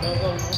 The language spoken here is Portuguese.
Não vamos